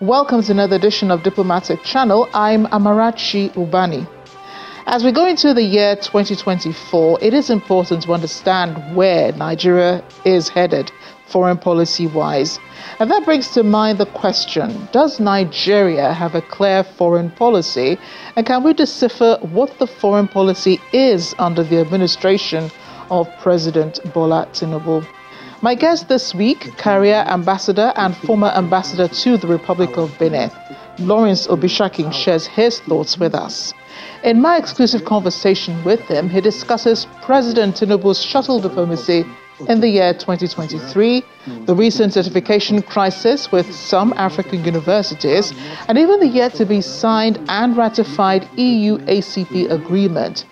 Welcome to another edition of Diplomatic Channel. I'm Amarachi Ubani. As we go into the year 2024, it is important to understand where Nigeria is headed foreign policy wise. And that brings to mind the question Does Nigeria have a clear foreign policy? And can we decipher what the foreign policy is under the administration of President Bola Tinubu? My guest this week, career ambassador and former ambassador to the Republic of Benin, Lawrence Obishakin, shares his thoughts with us. In my exclusive conversation with him, he discusses President Tinubu's shuttle diplomacy in the year 2023, the recent certification crisis with some African universities, and even the yet to be signed and ratified EU ACP agreement.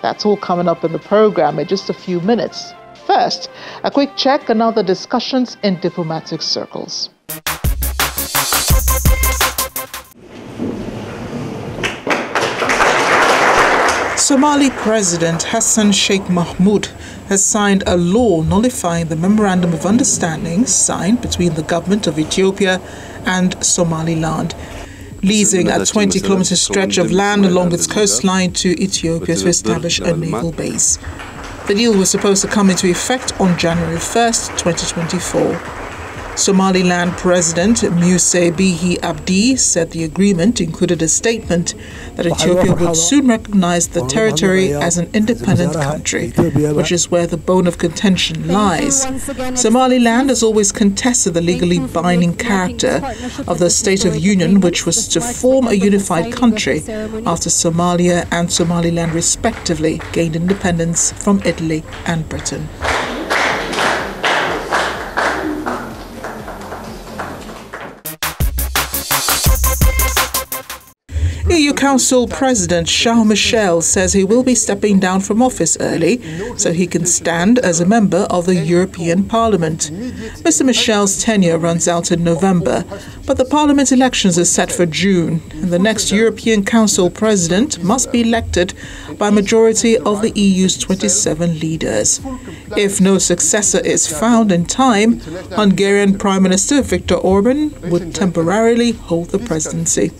That's all coming up in the program in just a few minutes. First, a quick check on other discussions in diplomatic circles. Somali President Hassan Sheikh Mohamud has signed a law nullifying the Memorandum of Understanding signed between the government of Ethiopia and Somaliland, leasing a 20 kilometer stretch of land along its coastline to Ethiopia to establish a naval base. The deal was supposed to come into effect on January 1st, 2024. Somaliland President Muse Bihi Abdi said the agreement included a statement that Ethiopia would soon recognize the territory as an independent country, which is where the bone of contention lies. Somaliland has always contested the legally binding character of the State of Union, which was to form a unified country after Somalia and Somaliland respectively gained independence from Italy and Britain. Council President Charles Michel says he will be stepping down from office early so he can stand as a member of the European Parliament. Mr. Michel's tenure runs out in November, but the Parliament elections are set for June, and the next European Council President must be elected by a majority of the EU's 27 leaders. If no successor is found in time, Hungarian Prime Minister Viktor Orban would temporarily hold the presidency.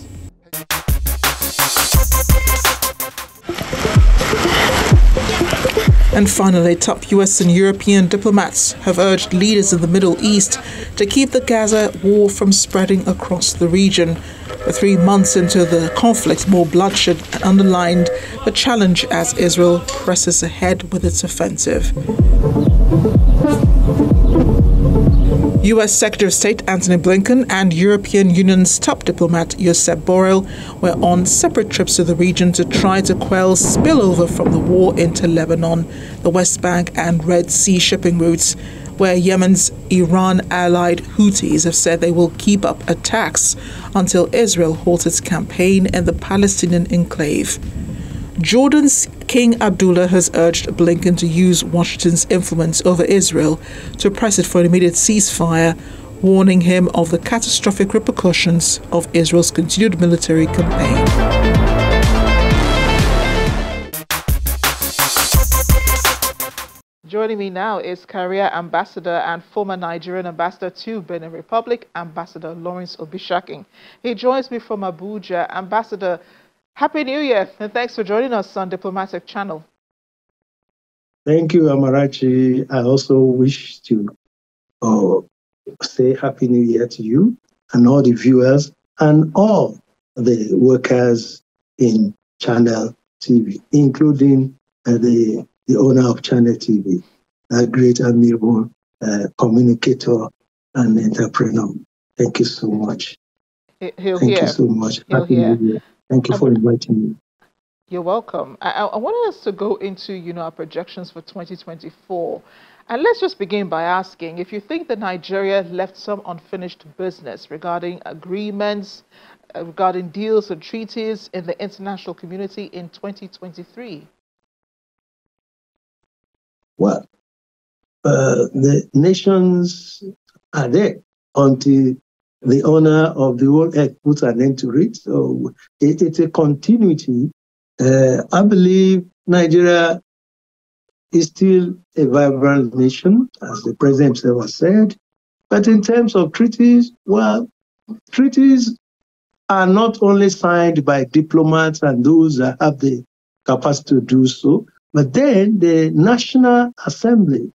And finally, top US and European diplomats have urged leaders in the Middle East to keep the Gaza war from spreading across the region. But Three months into the conflict, more bloodshed underlined the challenge as Israel presses ahead with its offensive. U.S. Secretary of State Antony Blinken and European Union's top diplomat Josep Borrell were on separate trips to the region to try to quell spillover from the war into Lebanon, the West Bank, and Red Sea shipping routes, where Yemen's Iran allied Houthis have said they will keep up attacks until Israel halts its campaign in the Palestinian enclave. Jordan's King Abdullah has urged Blinken to use Washington's influence over Israel to press it for an immediate ceasefire, warning him of the catastrophic repercussions of Israel's continued military campaign. Joining me now is career ambassador and former Nigerian ambassador to Benin Republic, Ambassador Lawrence Obishakin. He joins me from Abuja. Ambassador, Happy New Year, and thanks for joining us on Diplomatic Channel. Thank you, Amarachi. I also wish to uh, say Happy New Year to you and all the viewers and all the workers in Channel TV, including uh, the, the owner of Channel TV, a great amiable uh, communicator and entrepreneur. Thank you so much. He'll Thank hear. you so much. He'll Happy hear. New Year. Thank you for inviting me. You're welcome. I, I wanted us to go into, you know, our projections for 2024. And let's just begin by asking if you think that Nigeria left some unfinished business regarding agreements, uh, regarding deals and treaties in the international community in 2023. Well, uh, the nations are there until the owner of the whole earth puts an end to it. So it, it's a continuity. Uh, I believe Nigeria is still a vibrant nation, as the president himself said. But in terms of treaties, well, treaties are not only signed by diplomats and those that have the capacity to do so, but then the National Assembly,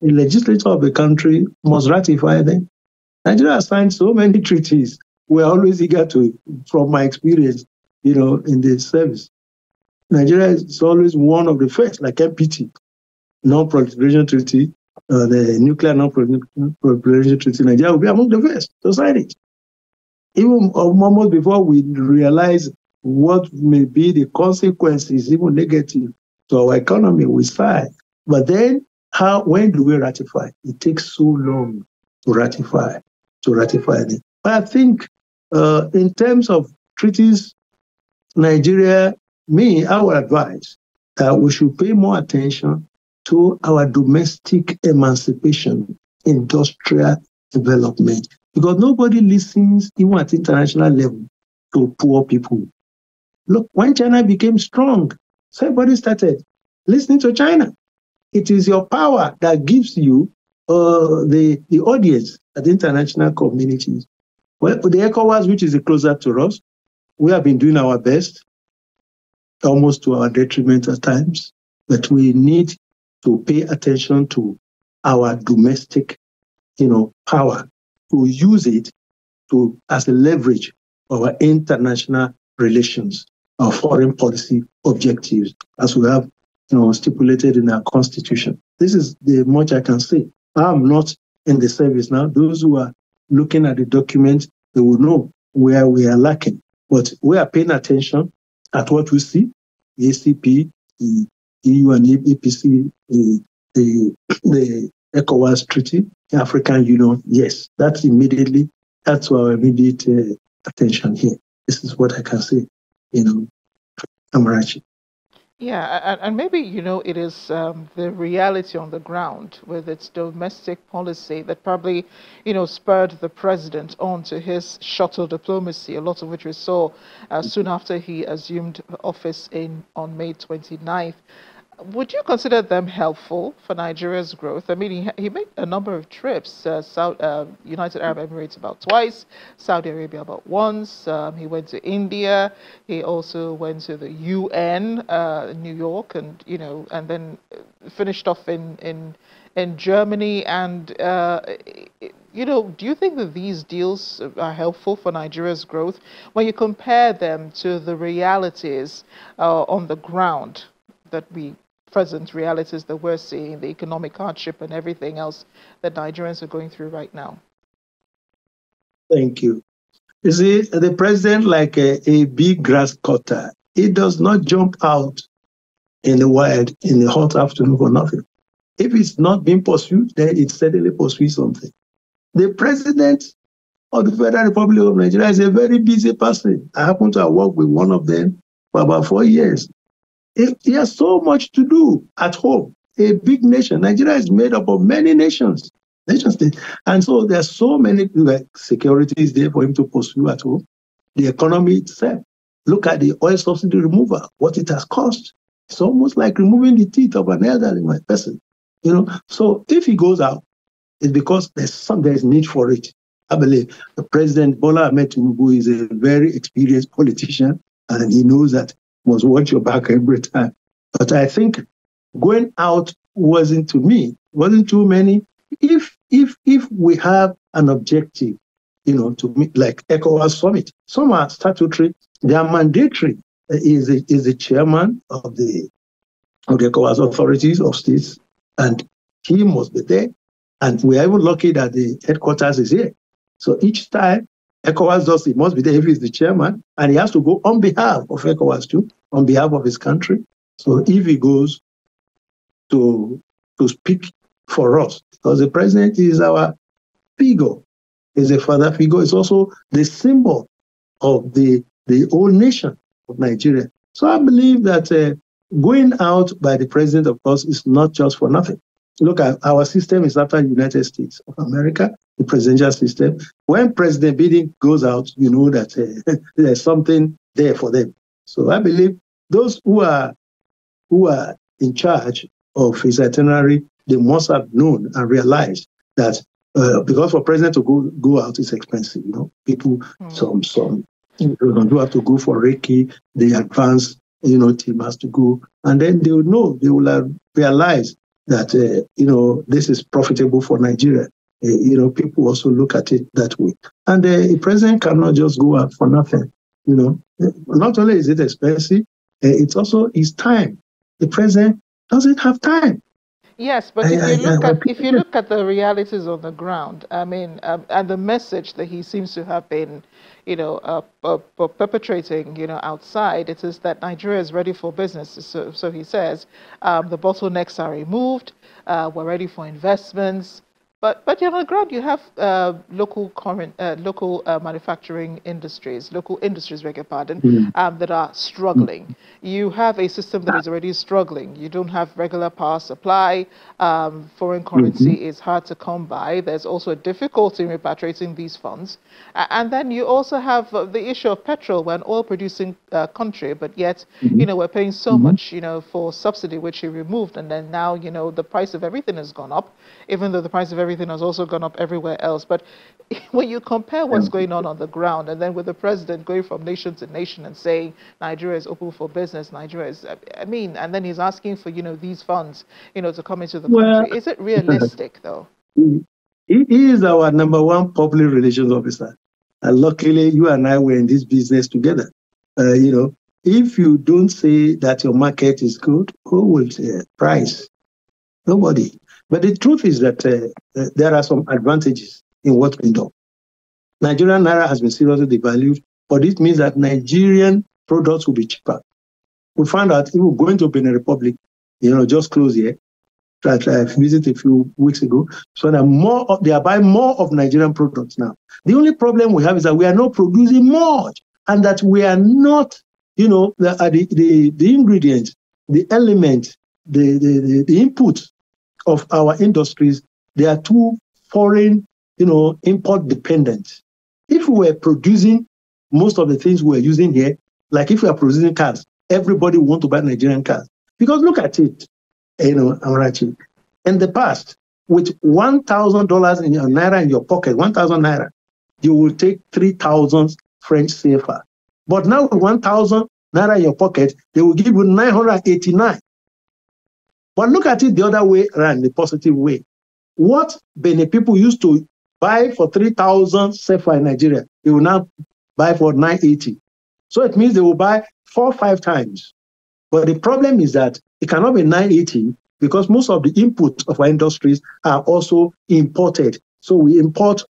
the legislature of the country, must ratify them. Nigeria has signed so many treaties. We're always eager to, from my experience, you know, in the service. Nigeria is always one of the first, like NPT, non-proliferation treaty, uh, the nuclear non-proliferation treaty. Nigeria will be among the first to sign it. Even almost before we realize what may be the consequences, even negative, to our economy, we sign. But then, how? When do we ratify? It takes so long to ratify, to ratify it. But I think, uh, in terms of treaties, Nigeria me, I would advise that we should pay more attention to our domestic emancipation, industrial development, because nobody listens, even at international level, to poor people. Look, when China became strong, so everybody started listening to China. It is your power that gives you uh, the, the audience at the international communities. Well, the ECOWAS, which is closer to us, we have been doing our best almost to our detriment at times, but we need to pay attention to our domestic, you know, power to use it to as a leverage our international relations, our foreign policy objectives, as we have, you know, stipulated in our constitution. This is the much I can say. I'm not in the service now. Those who are looking at the document, they will know where we are lacking. But we are paying attention at what we see, the ACP, the EU and APC, the, the, the ECOWAS Treaty, the African Union, yes, that's immediately, that's our immediate uh, attention here. This is what I can say, you know, Amarachi. Yeah, and, maybe, you know, it is um, the reality on the ground with its domestic policy that probably, you know, spurred the president on to his shuttle diplomacy, a lot of which we saw uh, soon after he assumed office in on May 29th. Would you consider them helpful for Nigeria's growth? I mean, he, he made a number of trips. Uh, South, uh, United Arab Emirates about twice, Saudi Arabia about once. Um, he went to India. He also went to the UN, uh, New York, and you know, and then finished off in in in Germany. And uh, you know, do you think that these deals are helpful for Nigeria's growth when you compare them to the realities uh, on the ground that we present realities that we're seeing, the economic hardship and everything else that Nigerians are going through right now? Thank you. You see, the president, like a, a big grass cutter, he does not jump out in the wild in the hot afternoon for nothing. If it's not being pursued, then it steadily pursues something. The president of the Federal Republic of Nigeria is a very busy person. I happen to have worked with one of them for about four years. He has so much to do at home. A big nation. Nigeria is made up of many nations, nation states. And so there's so many uh, like, security is there for him to pursue at home. The economy itself. Look at the oil subsidy removal, what it has cost. It's almost like removing the teeth of an elderly person. You know, so if he goes out, it's because there's some there's need for it. I believe the President Bola Ahmed Tinubu is a very experienced politician, and he knows that must watch your back every time. But I think going out wasn't to me, wasn't too many. If if if we have an objective, you know, to meet like ECOWAS summit, some are statutory, they are mandatory. Is the, is the chairman of the of the ECOWAS authorities of states, and he must be there. And we are even lucky that the headquarters is here. So each time ECOWAS does, he must be there if he's the chairman, and he has to go on behalf of ECOWAS too, on behalf of his country. So if he goes to to speak for us, because the president is our figure, is a father figure, is also the symbol of the the whole nation of Nigeria. So I believe that uh, going out by the president, of course, is not just for nothing. Look at our system is after the United States of America, the presidential system. When President Biden goes out, you know that uh, there's something there for them. So I believe those who are who are in charge of his itinerary, they must have known and realized that uh, because for president to go go out is expensive. You know, people mm. some some you have to go for recce. The advanced you know team has to go, and then they will know they will uh, realize that uh, you know this is profitable for Nigeria. Uh, you know, people also look at it that way, and uh, the president cannot just go out for nothing. You know, not only is it expensive, uh, it's also it's time. The president doesn't have time. Yes, but if you look at if you look at the realities on the ground, I mean, um, and the message that he seems to have been, you know, uh, uh, perpetrating, you know, outside, it is that Nigeria is ready for business. So, so he says, um, the bottlenecks are removed. Uh, we're ready for investments. But but on the ground, you have uh, local current, uh, local uh, manufacturing industries, local industries, beg your pardon, mm. um, that are struggling. Mm. You have a system that is already struggling. You don't have regular power supply. Um, foreign currency mm-hmm. is hard to come by. There's also a difficulty in repatriating these funds. and then you also have uh, the issue of petrol. We're an oil-producing uh, country, but yet mm-hmm. you know we're paying so mm-hmm. much, you know, for subsidy which he removed, and then now you know the price of everything has gone up, even though the price of everything has also gone up everywhere else. But when you compare what's going on on the ground, and then with the president going from nation to nation and saying Nigeria is open for business, Nigeria is, I mean, and then he's asking for you know these funds, you know, to come into the well, country. Is it realistic though? He is our number one public relations officer. And luckily, you and I were in this business together. Uh, you know, if you don't say that your market is good, who will say price? Nobody. But the truth is that uh, uh, there are some advantages in what's been done. Nigerian naira has been seriously devalued, but it means that Nigerian products will be cheaper. We found out even going to Benin Republic, you know, just close here, that I visited a few weeks ago, so that more of, they are buying more of Nigerian products now. The only problem we have is that we are not producing much, and that we are not, you know, the the, the, the ingredients, the element, the, the, the, the input of our industries, they are too foreign, you know, import dependent. If we were producing most of the things we're using here, like if we are producing cars, everybody want to buy Nigerian cars. Because look at it, you know, Amarachi. In the past, with one thousand dollars in your naira in your pocket, one thousand naira, you will take three thousand French CFA. But now with one thousand naira in your pocket, they will give you nine hundred eighty-nine. But look at it the other way around, the positive way. What Benin people used to buy for 3,000 CFA in Nigeria, they will now buy for 980. So it means they will buy four five times. But the problem is that it cannot be 980 because most of the inputs of our industries are also imported. So we import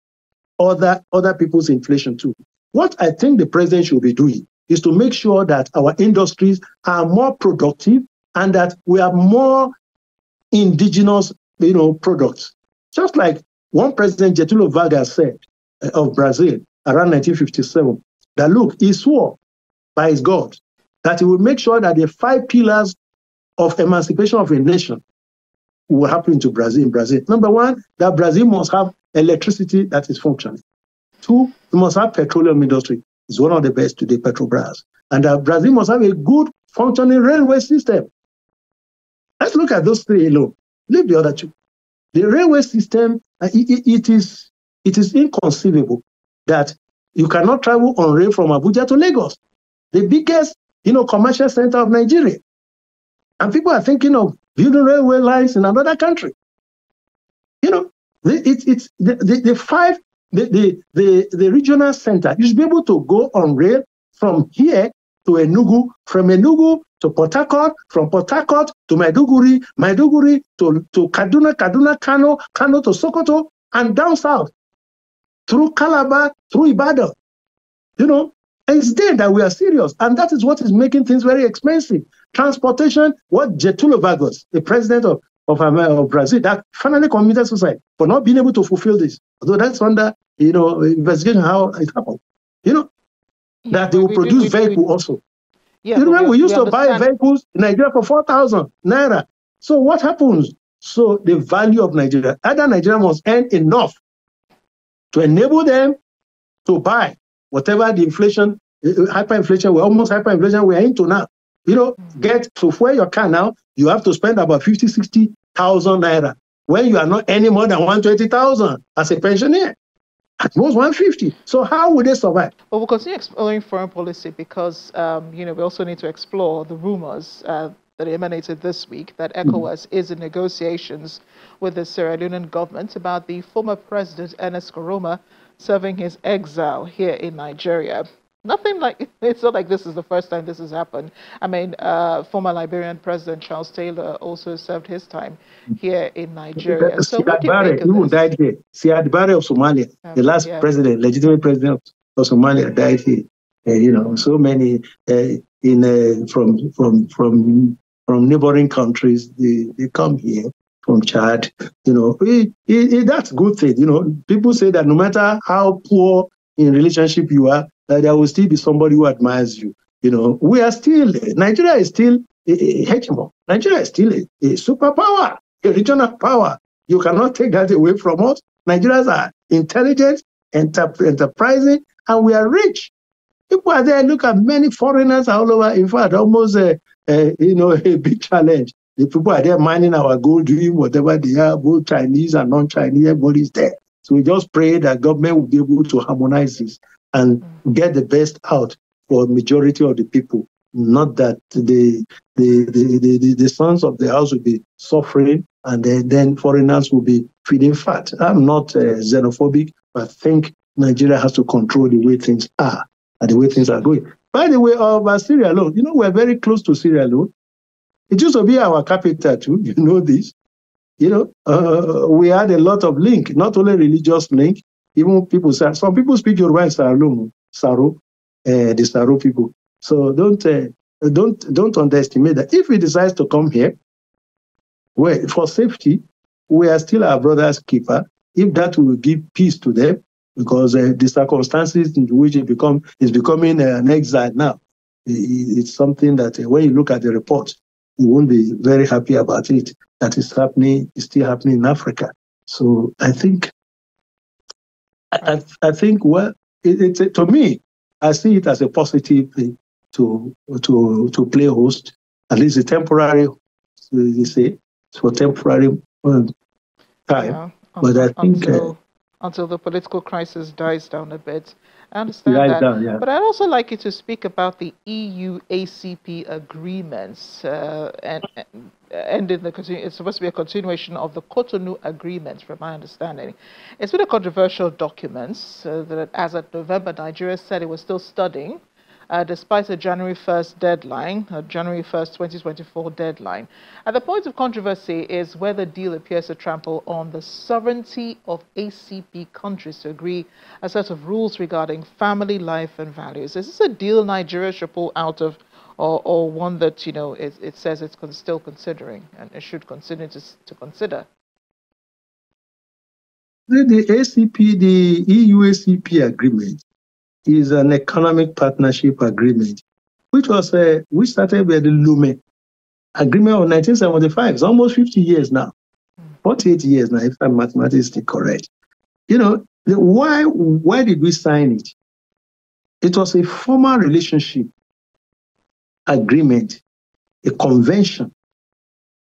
other, other people's inflation too. What I think the president should be doing is to make sure that our industries are more productive and that we have more indigenous, you know, products. Just like one president, Getulio Vargas, said uh, of Brazil around 1957, that look, he swore by his God that he would make sure that the five pillars of emancipation of a nation will happen to Brazil in Brazil. Number one, that Brazil must have electricity that is functioning. Two, we must have petroleum industry. It's one of the best today, Petrobras. And that Brazil must have a good functioning railway system. Let's look at those three alone. Leave the other two. The railway system, uh, it, it, is, it is inconceivable that you cannot travel on rail from Abuja to Lagos, the biggest you know, commercial center of Nigeria. And people are thinking of building railway lines in another country. You know, it's it's the, the, the five the, the, the, the regional center. You should be able to go on rail from here to Enugu, from Enugu to Port Harcourt, from Port Harcourt to Maiduguri, Maiduguri to, to Kaduna, Kaduna, Kano, Kano to Sokoto, and down south through Calabar, through Ibadan. You know, and it's there that we are serious. And that is what is making things very expensive. Transportation, what Getulio Vargas, the president of, of, um, of Brazil, that finally committed suicide for not being able to fulfill this. Although that's under, you know, investigation how it happened. You know, that they will produce vehicle also. Yeah, you remember we, we used we to buy vehicles in Nigeria for 4,000 naira. So what happens? So the value of Nigeria, other Nigeria must earn enough to enable them to buy whatever the inflation, uh, hyperinflation, we're almost hyperinflation we're into now. You know, mm-hmm. get to where your car now, you have to spend about 50, 60,000 naira when you are not any more than 120,000 as a pensioner. At most 150. So how would they survive? Well, we'll continue exploring foreign policy because, um, you know, we also need to explore the rumors uh, that emanated this week that mm-hmm. ECOWAS mm-hmm. is in negotiations with the Sierra Leonean government about the former president Ernest Koroma serving his exile here in Nigeria nothing like it's not like this is the first time this has happened. I mean, uh, former Liberian President Charles Taylor also served his time here in Nigeria. So Siad Barre, who died here, Siad Barre of Somalia, um, the last yeah. president, legitimate president of Somalia, died here. Uh, you know, so many uh, in uh, from from from from neighboring countries they, they come here from Chad. You know, it, it, it, that's good thing. You know, people say that no matter how poor in relationship you are, that there will still be somebody who admires you. You know, we are still, Nigeria is still a, hegemon. Nigeria is still a, a superpower, a regional power. You cannot take that away from us. Nigerians are intelligent, enter, enterprising, and we are rich. People are there. Look at many foreigners all over. In fact, almost a, a you know a big challenge. The people are there mining our gold, doing whatever they are, both Chinese and non-Chinese. Everybody's there. So we just pray that government will be able to harmonize this and get the best out for majority of the people. Not that the the, the, the, the sons of the house will be suffering and then, then foreigners will be feeding fat. I'm not uh, xenophobic, but I think Nigeria has to control the way things are and the way things are going. By the way, of Sierra Leone, you know, we're very close to Sierra Leone. It used to be our capital too. You know this. You know, uh, we had a lot of link, not only religious link, even people say some people speak Yoruba in Saro, Saro, uh, the Saro people. So don't uh, don't don't underestimate that. If he decides to come here, well, for safety, we are still our brother's keeper. If that will give peace to them, because uh, the circumstances in which it become is becoming an exile now, it's something that when you look at the report, you won't be very happy about it. That is happening, is still happening in Africa. So I think I, I think well, it, it, to me, I see it as a positive thing to to to play host, at least a temporary, you say, for temporary um, time. Yeah, but I think until, uh, until the political crisis dies down a bit. I understand that. Yeah. But I'd also like you to speak about the EU ACP agreements uh, and, and ending the continu- it's supposed to be a continuation of the Cotonou Agreement, from my understanding. It's been a controversial document uh, that, as of November, Nigeria said it was still studying uh, despite a January 1st deadline, a January 1st, 2024 deadline. And the point of controversy is whether the deal appears to trample on the sovereignty of ACP countries to agree a set of rules regarding family life and values. Is this a deal Nigeria should pull out of, or, or one that you know it, it says it's still considering and it should continue to, to consider? The, the ACP, the EU ACP agreement is an economic partnership agreement, which was uh, which started with the Lomé agreement of 1975. It's almost 50 years now, 48 years now, if I'm mathematically correct. You know, why why did we sign it? It was a formal relationship agreement, a convention.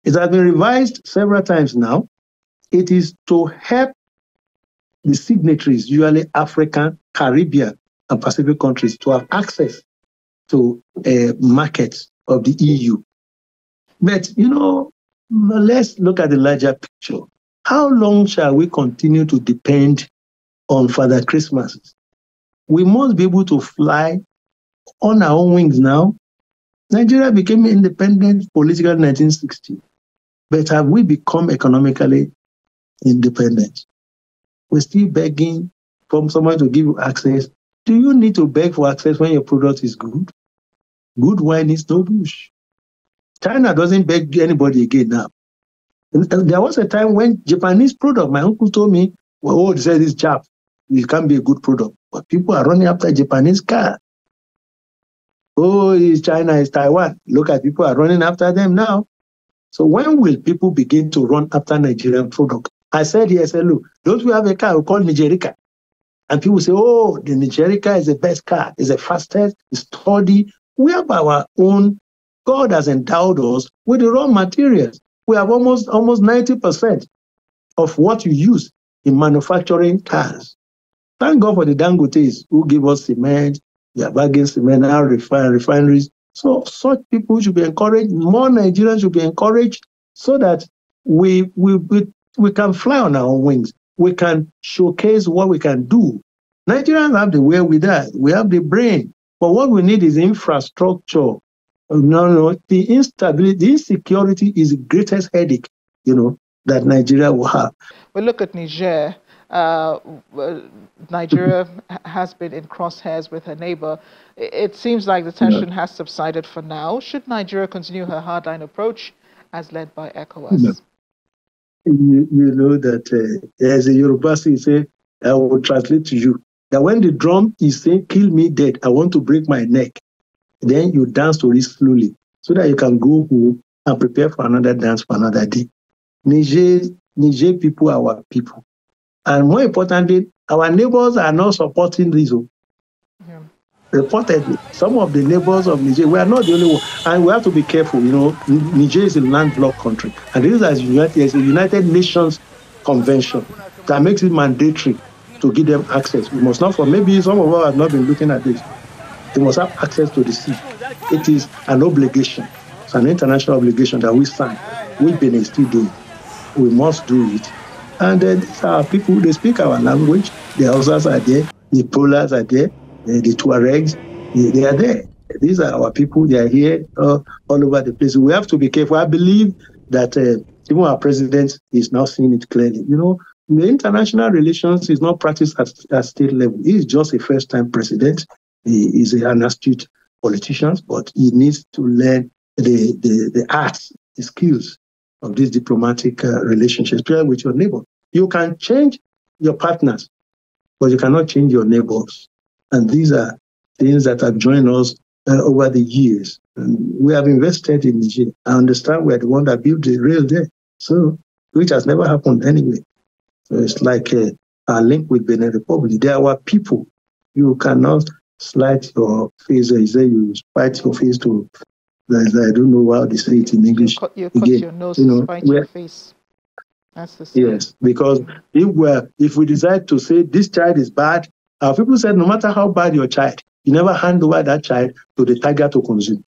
It has been revised several times now. It is to help the signatories, usually African, Caribbean, and Pacific countries to have access to uh, markets of the EU. But, you know, let's look at the larger picture. How long shall we continue to depend on Father Christmas? We must be able to fly on our own wings now. Nigeria became independent politically in 1960. But have we become economically independent? We're still begging from someone to give you access do you need to beg for access when your product is good? Good wine is no bush. China doesn't beg anybody again now. And there was a time when Japanese product, my uncle told me, well, oh, they said this Jap, it can be a good product. But people are running after Japanese car. Oh, it's China, it's Taiwan. Look at people are running after them now. So when will people begin to run after Nigerian product? I said yes, hello. Don't we have a car called Nigerica? And people say, oh, the Nigerica is the best car, is the fastest, it's sturdy. We have our own. God has endowed us with the raw materials. We have almost almost 90% of what you use in manufacturing cars. Thank God for the Dangotes who give us cement, they are bagging cement, now refine, refineries. So such people should be encouraged. More Nigerians should be encouraged so that we, we, we, we can fly on our own wings. We can showcase what we can do. Nigerians have the way with that. We have the brain. But what we need is infrastructure. No, no, the instability, the insecurity is the greatest headache, you know, that Nigeria will have. We look at Niger. Uh, Nigeria has been in crosshairs with her neighbor. It seems like the tension yeah. has subsided for now. Should Nigeria continue her hardline approach as led by ECOWAS? No. You, you, know that uh, as a Yoruba say, I will translate to you that when the drum is saying, kill me dead, I want to break my neck, then you dance to it slowly so that you can go home and prepare for another dance for another day. Niger, Niger people are our people. And more importantly, our neighbors are not supporting this. Oh. Yeah. Reportedly, some of the neighbors of Niger, we are not the only one. And we have to be careful. You know, Niger is a landlocked country. And this is United, a United Nations convention that makes it mandatory to give them access. We must not for maybe some of us have not been looking at this. They must have access to the sea. It is an obligation. It's an international obligation that we sign. We've been still doing. We must do it. And then these are people, they speak our language. The Hausas are there, the Polars are there, the, the Tuaregs, they, they, are there. These are our people, they are here uh, all over the place. We have to be careful. I believe that uh, even our president is now seeing it clearly. You know, the international relations is not practiced at, at state level. He is just a first time president. He is an astute politician, but he needs to learn the, the, the arts, the skills of these diplomatic uh, relationships, with your neighbor. You can change your partners, but you cannot change your neighbors. And these are things that have joined us uh, over the years. And we have invested in Niger. I understand we're the one that built the rail there. So, which has never happened anyway. So it's like a, a link with Benin Republic. There are people. You cannot slide your face or say you spite your face to. I don't know how they say it in English. You cut, you cut Again, your nose you know, spite your face. That's the same. Yes, because if we if we decide to say this child is bad, our people said no matter how bad your child, you never hand over that child to the tiger to consume.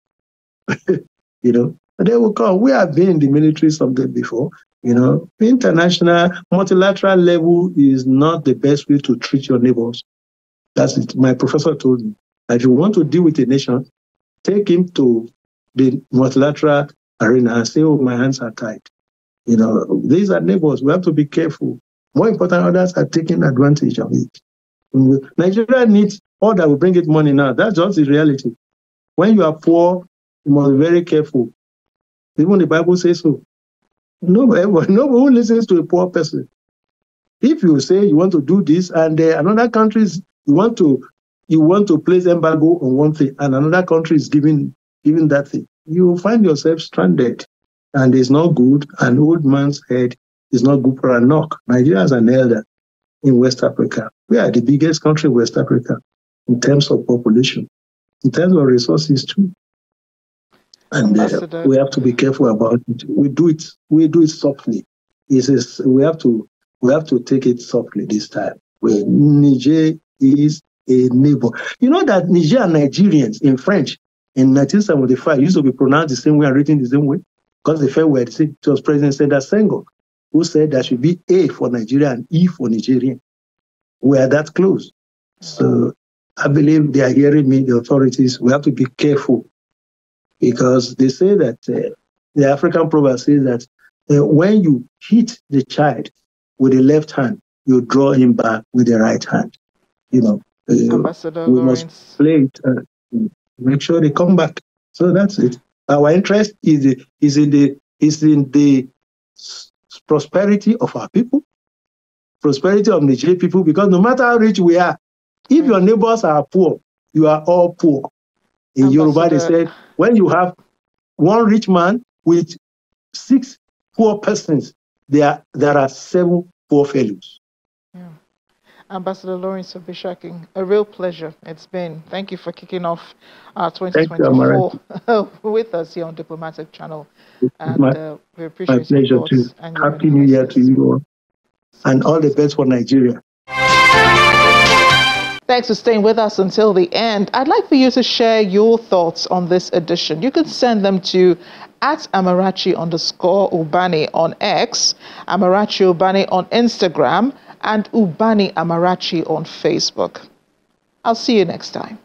you know, they will come. We have been in the military something before. You know, international, multilateral level is not the best way to treat your neighbors. That's it. My professor told me. If you want to deal with a nation, take him to the multilateral arena and say, oh, my hands are tied. You know, these are neighbors. We have to be careful. More important, others are taking advantage of it. Nigeria needs all that will bring it money now. That's just the reality. When you are poor, you must be very careful. Even the Bible says so. Nobody, nobody who listens to a poor person. If you say you want to do this, and uh, another country you want to you want to place embargo on one thing, and another country is giving giving that thing, you will find yourself stranded, and it's not good. An old man's head is not good for a knock. Nigeria is an elder in West Africa. We are the biggest country in West Africa in terms of population, in terms of resources too and uh, we have to be careful about it. We do it. We do it softly. It is we have to we have to take it softly this time. Where Niger is a neighbor. You know that Niger and Nigerians in French in 1975 used to be pronounced the same way and written the same way because they felt were the same. It was President Sédar Senghor who said there should be A for Nigeria and E for Nigerian. We are that close. So I believe they are hearing me, the authorities. We have to be careful because they say that uh, the African proverb says that uh, when you hit the child with the left hand, you draw him back with the right hand. You know, uh, we Lawrence. must play it, uh, make sure they come back. So that's it. Our interest is is in the is in the prosperity of our people, prosperity of Nigerian people. Because no matter how rich we are, if your neighbors are poor, you are all poor. In Yoruba, they said when you have one rich man with six poor persons, there, there are seven poor fellows. Yeah. Ambassador Lawrence of Obishakin, a real pleasure it's been. Thank you for kicking off our 2024 you, with us here on Diplomatic Channel. And my, uh, we appreciate my pleasure too. Happy New Year to you all. and all the best for Nigeria. Thanks for staying with us until the end. I'd like for you to share your thoughts on this edition. You can send them to at Amarachi underscore Ubani on X, Amarachi Ubani on Instagram, and Ubani Amarachi on Facebook. I'll see you next time.